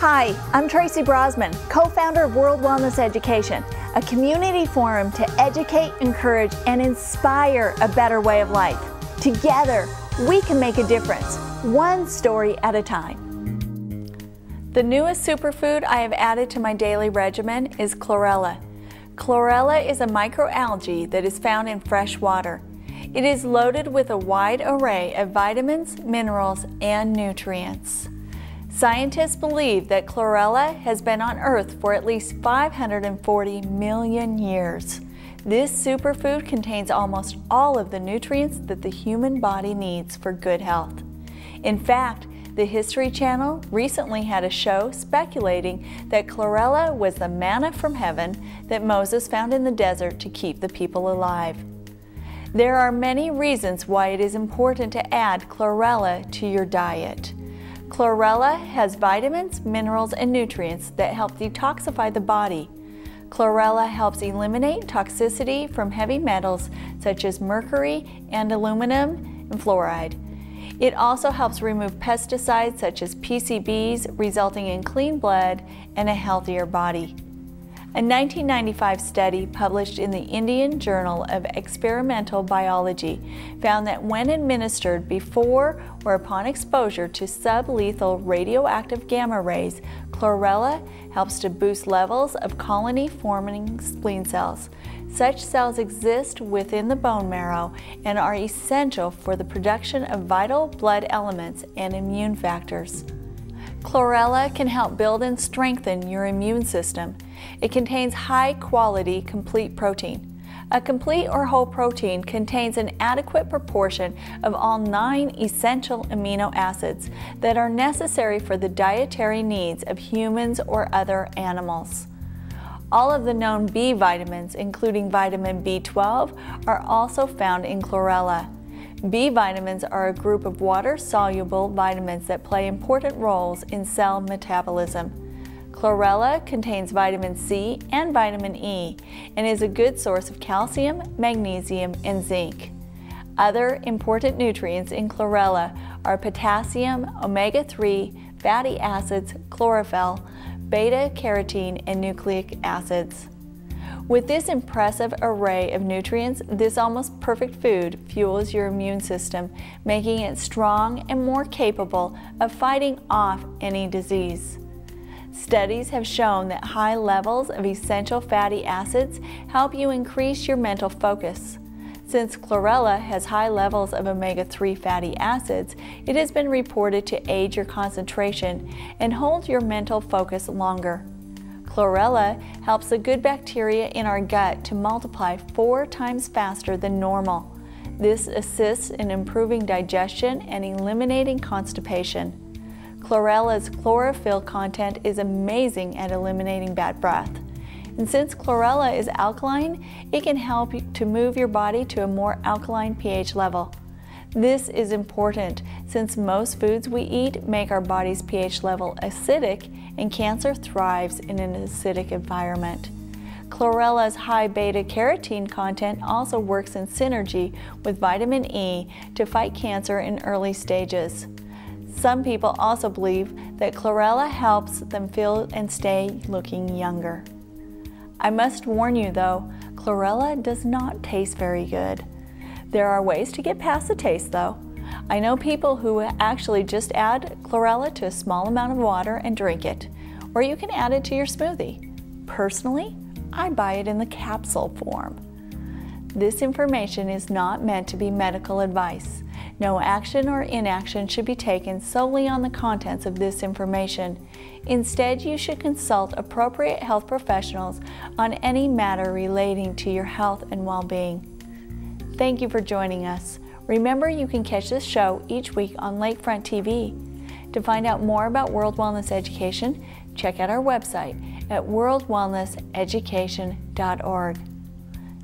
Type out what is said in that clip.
Hi, I'm Tracy Brosman, co founder of World Wellness Education, a community forum to educate, encourage, and inspire a better way of life. Together, we can make a difference, one story at a time. The newest superfood I have added to my daily regimen is chlorella. Chlorella is a microalgae that is found in fresh water. It is loaded with a wide array of vitamins, minerals, and nutrients. Scientists believe that chlorella has been on Earth for at least 540 million years. This superfood contains almost all of the nutrients that the human body needs for good health. In fact, the History Channel recently had a show speculating that chlorella was the manna from heaven that Moses found in the desert to keep the people alive. There are many reasons why it is important to add chlorella to your diet. Chlorella has vitamins, minerals, and nutrients that help detoxify the body. Chlorella helps eliminate toxicity from heavy metals such as mercury and aluminum and fluoride. It also helps remove pesticides such as PCBs, resulting in clean blood and a healthier body. A 1995 study published in the Indian Journal of Experimental Biology found that when administered before or upon exposure to sublethal radioactive gamma rays, chlorella helps to boost levels of colony forming spleen cells. Such cells exist within the bone marrow and are essential for the production of vital blood elements and immune factors. Chlorella can help build and strengthen your immune system. It contains high quality complete protein. A complete or whole protein contains an adequate proportion of all nine essential amino acids that are necessary for the dietary needs of humans or other animals. All of the known B vitamins, including vitamin B12, are also found in chlorella. B vitamins are a group of water soluble vitamins that play important roles in cell metabolism. Chlorella contains vitamin C and vitamin E and is a good source of calcium, magnesium, and zinc. Other important nutrients in chlorella are potassium, omega 3, fatty acids, chlorophyll, beta carotene, and nucleic acids. With this impressive array of nutrients, this almost perfect food fuels your immune system, making it strong and more capable of fighting off any disease. Studies have shown that high levels of essential fatty acids help you increase your mental focus. Since chlorella has high levels of omega 3 fatty acids, it has been reported to aid your concentration and hold your mental focus longer. Chlorella helps the good bacteria in our gut to multiply four times faster than normal. This assists in improving digestion and eliminating constipation. Chlorella's chlorophyll content is amazing at eliminating bad breath. And since chlorella is alkaline, it can help to move your body to a more alkaline pH level. This is important since most foods we eat make our body's pH level acidic and cancer thrives in an acidic environment. Chlorella's high beta carotene content also works in synergy with vitamin E to fight cancer in early stages. Some people also believe that chlorella helps them feel and stay looking younger. I must warn you though, chlorella does not taste very good. There are ways to get past the taste though. I know people who actually just add chlorella to a small amount of water and drink it, or you can add it to your smoothie. Personally, I buy it in the capsule form. This information is not meant to be medical advice. No action or inaction should be taken solely on the contents of this information. Instead, you should consult appropriate health professionals on any matter relating to your health and well being. Thank you for joining us. Remember, you can catch this show each week on Lakefront TV. To find out more about World Wellness Education, check out our website at worldwellnesseducation.org.